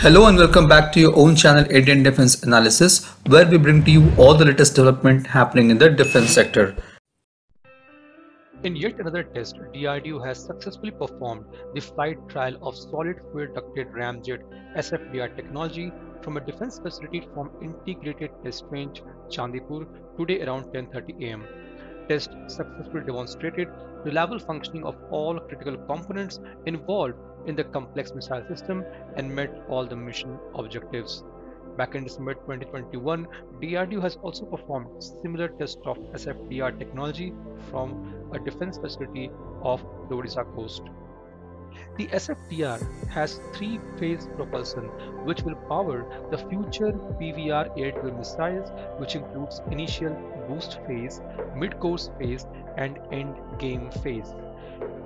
Hello and welcome back to your own channel Indian Defense Analysis where we bring to you all the latest development happening in the defense sector. In yet another test, DRDO has successfully performed the flight trial of solid fuel ducted ramjet SFDR technology from a defense facility from Integrated Test Range Chandipur today around 10:30 am. Test successfully demonstrated reliable functioning of all critical components involved in the complex missile system and met all the mission objectives. Back in December 2021, DRDO has also performed similar tests of SFDR technology from a defense facility off the Odisha coast. The SFDR has three-phase propulsion which will power the future BVR air-to-air missiles which includes initial boost phase, mid-course phase and end-game phase.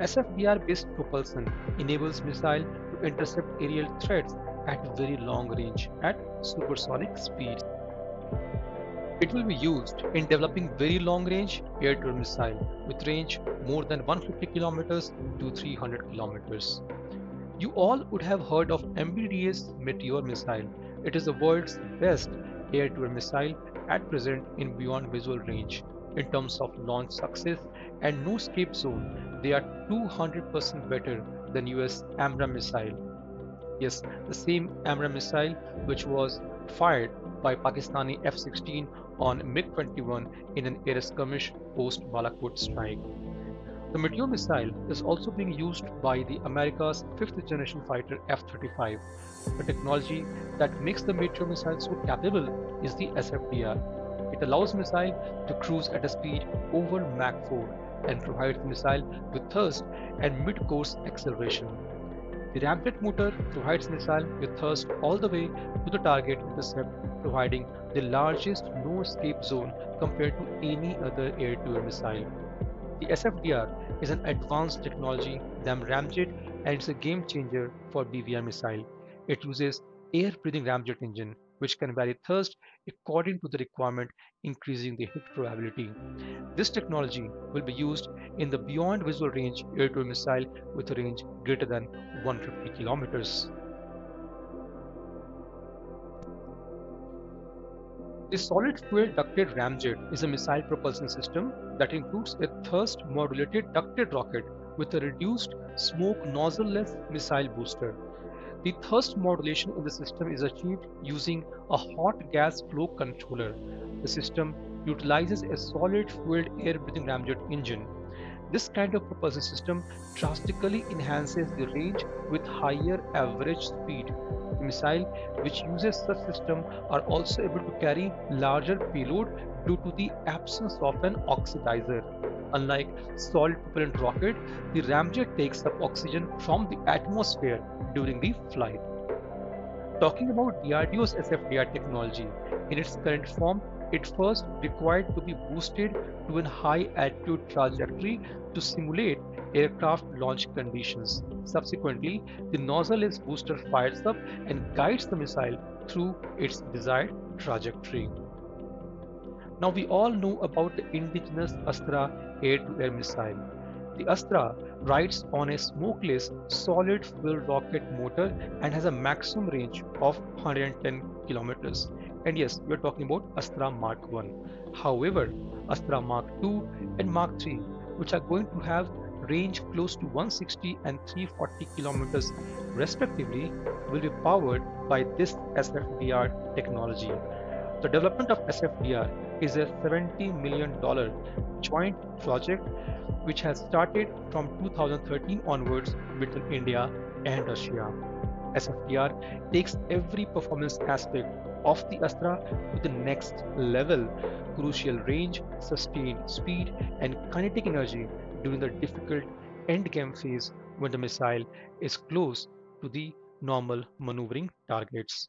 SFDR-based propulsion enables missile to intercept aerial threats at very long range at supersonic speeds. It will be used in developing very long range air-to-air missile with range more than 150 kilometers to 300 kilometers. You all would have heard of MBDA's Meteor missile. It is the world's best air-to-air missile at present in beyond visual range in terms of launch success and no escape zone, they are 200% better than US AMRAAM missile. Yes, the same AMRAAM missile which was fired by Pakistani F-16 on MiG-21 in an air skirmish post Balakot strike. The Meteor missile is also being used by the America's fifth generation fighter F-35. The technology that makes the Meteor missile so capable is the SFDR, it allows missile to cruise at a speed over Mach 4 and provides missile with thrust and mid-course acceleration. The ramjet motor provides missile with thrust all the way to the target intercept, providing the largest no escape zone compared to any other air-to-air missile. The SFDR is an advanced technology than ramjet and it's a game changer for BVR missile. It uses air-breathing ramjet engine which can vary thrust according to the requirement, increasing the hit probability. This technology will be used in the beyond visual range air-to-air missile with a range greater than 150 kilometers. The solid fuel ducted ramjet is a missile propulsion system that includes a thrust modulated ducted rocket with a reduced smoke nozzle-less missile booster the thrust modulation in the system is achieved using a hot gas flow controller. The system utilizes a solid fueled air breathing ramjet engine. This kind of propulsion system drastically enhances the range with higher average speed. The missile which uses such system are also able to carry larger payload due to the absence of an oxidizer. Unlike solid propellant rocket, the ramjet takes up oxygen from the atmosphere during the flight. Talking about DRDO's SFDR technology, in its current form, it first required to be boosted to a high altitude trajectory to simulate aircraft launch conditions. Subsequently, the nozzle-less booster fires up and guides the missile through its desired trajectory. Now we all know about the indigenous Astra air-to-air missile. The Astra rides on a smokeless solid fuel rocket motor and has a maximum range of 110 kilometers. And yes, we are talking about Astra Mark 1. However, Astra Mark 2 and Mark 3, which are going to have range close to 160 and 340 kilometers respectively, will be powered by this SFDR technology. The development of SFDR is a $70 million joint project which has started from 2013 onwards between India and Russia. SFDR takes every performance aspect of the Astra to the next level crucial range, sustained speed, and kinetic energy during the difficult endgame phase when the missile is close to the normal maneuvering targets.